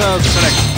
reserves selection.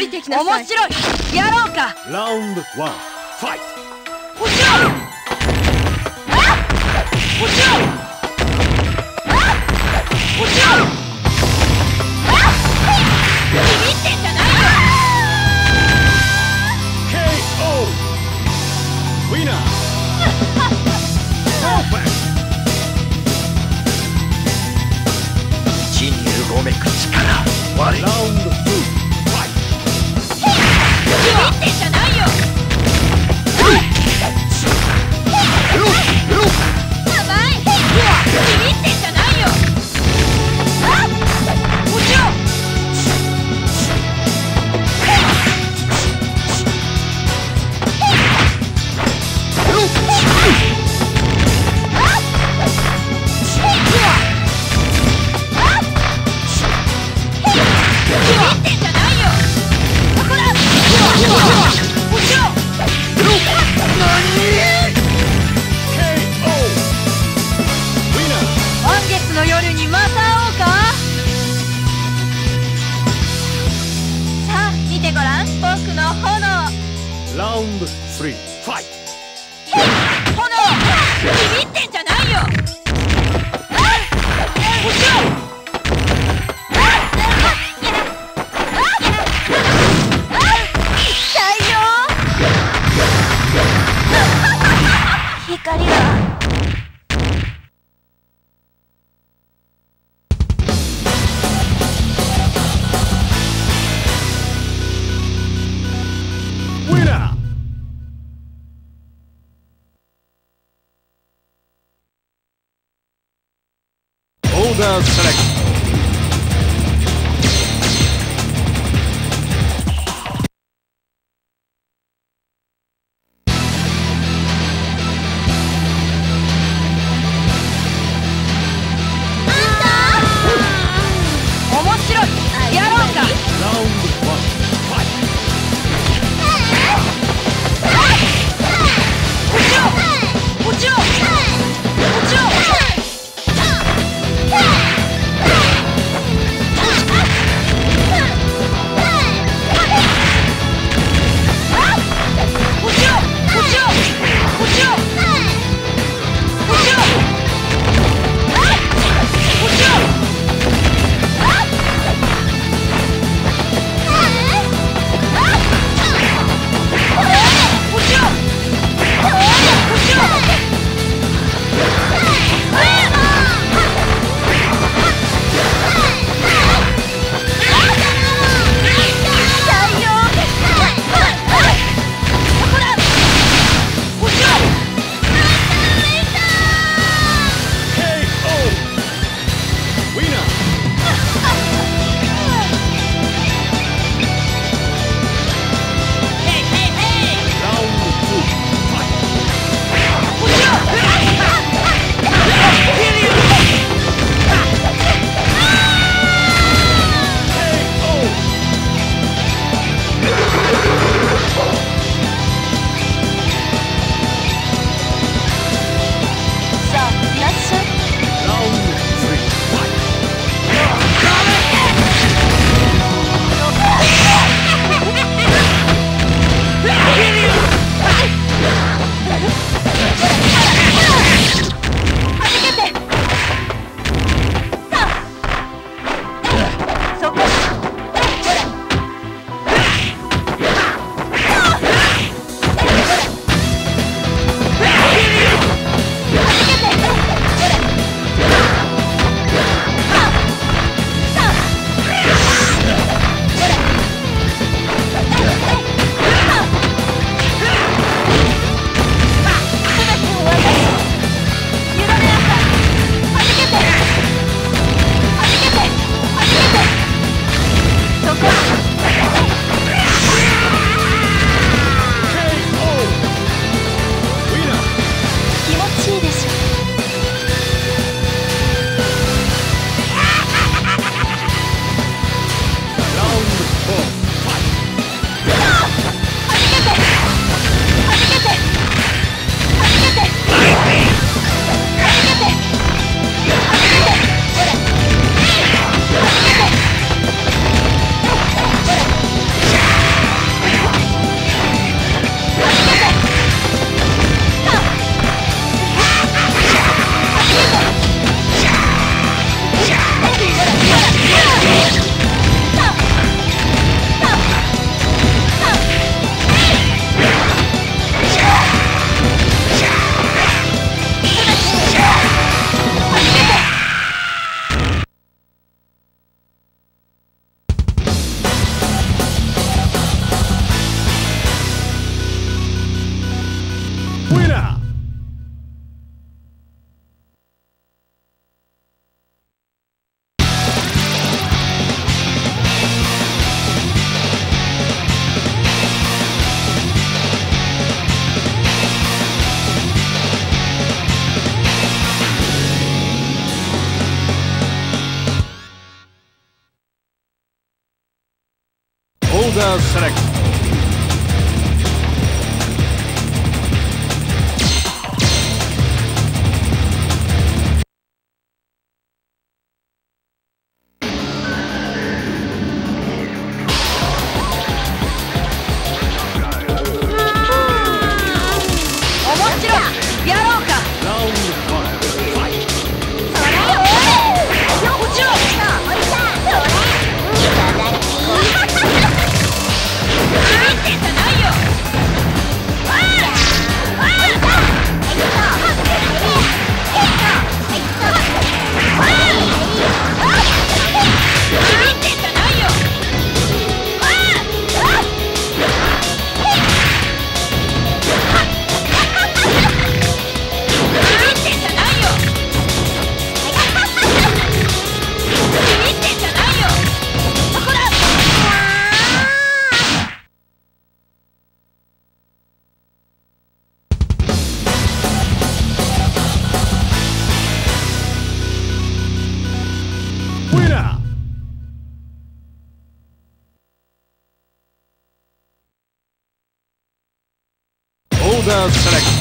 降りてきなさい。面白い。やろうか。ラウンドワンファイト。落ちろあちち selection. serves correct.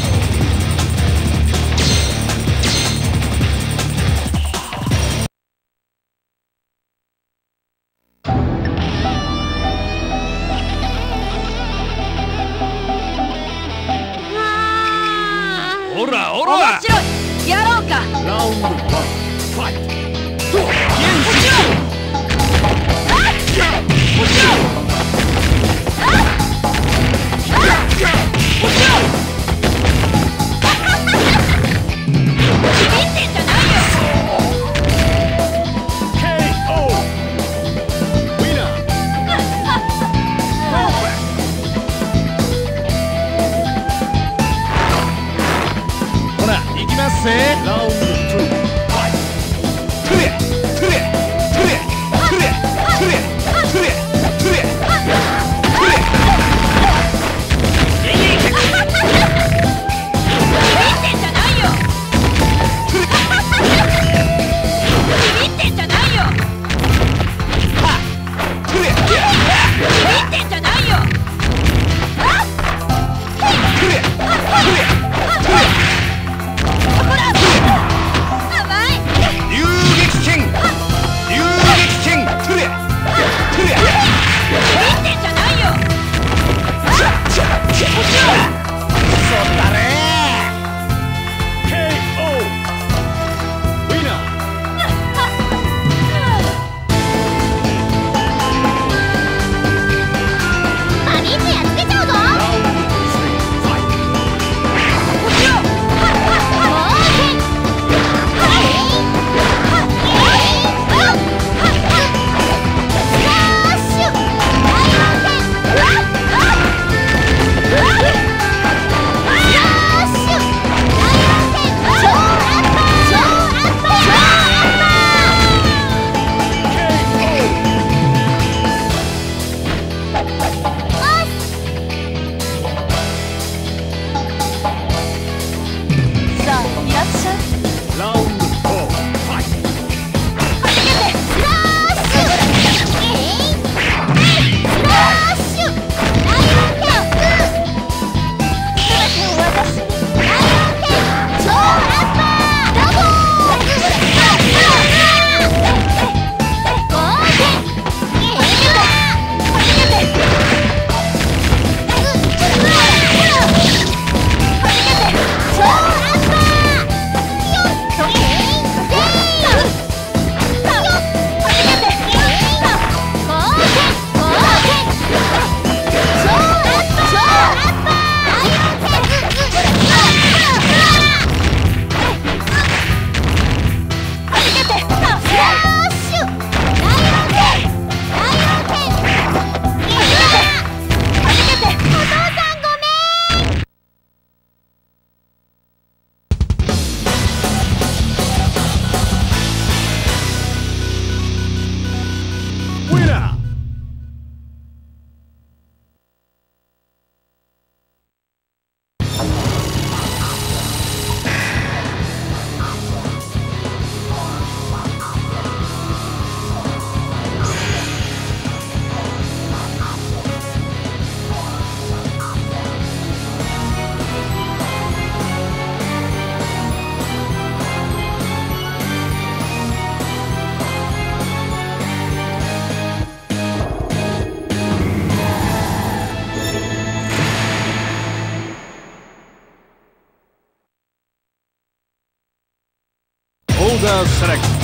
Older Select.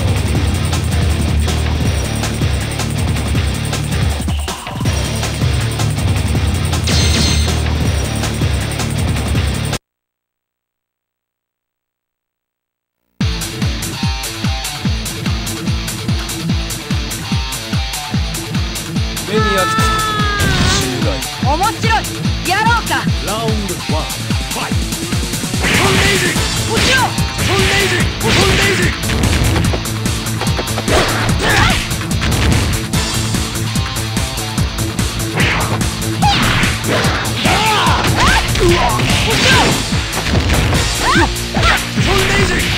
イジ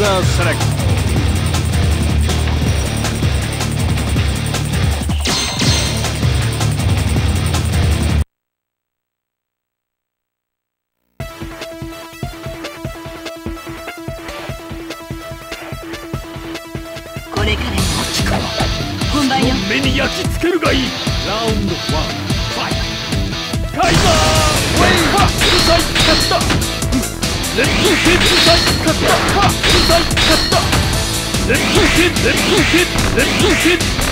the selection.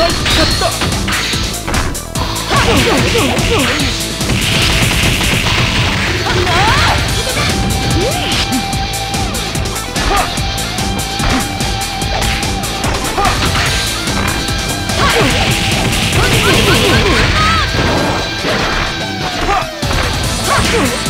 さいカットはっ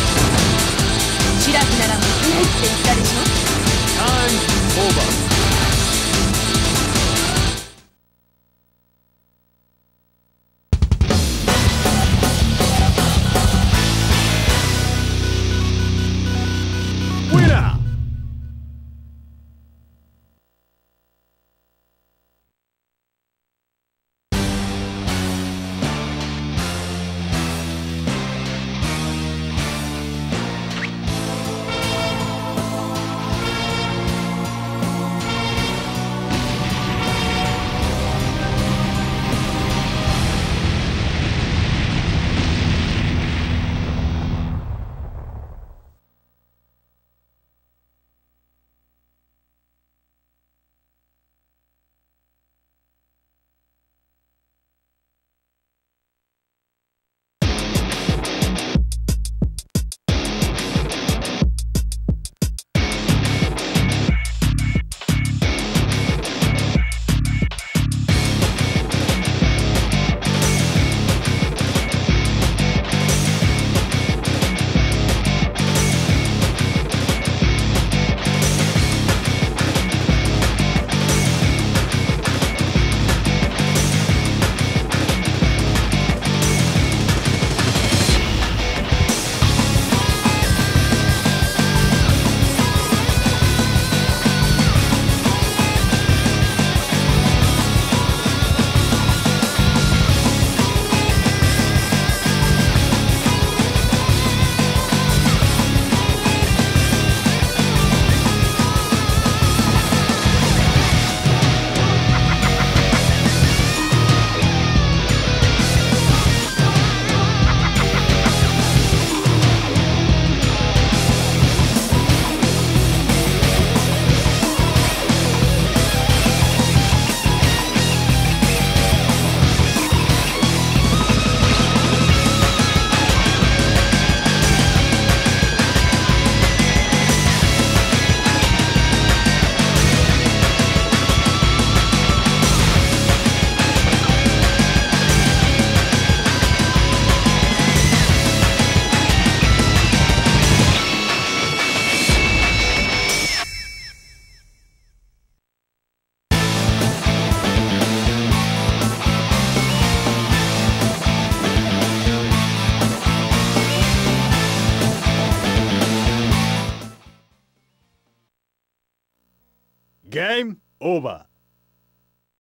over